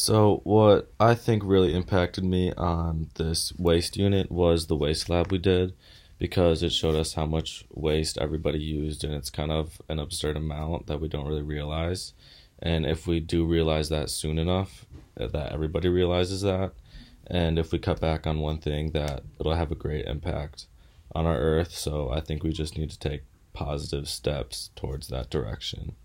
So, what I think really impacted me on this waste unit was the waste lab we did because it showed us how much waste everybody used, and it's kind of an absurd amount that we don't really realize. And if we do realize that soon enough, uh, that everybody realizes that, and if we cut back on one thing, that it'll have a great impact on our earth. So, I think we just need to take positive steps towards that direction.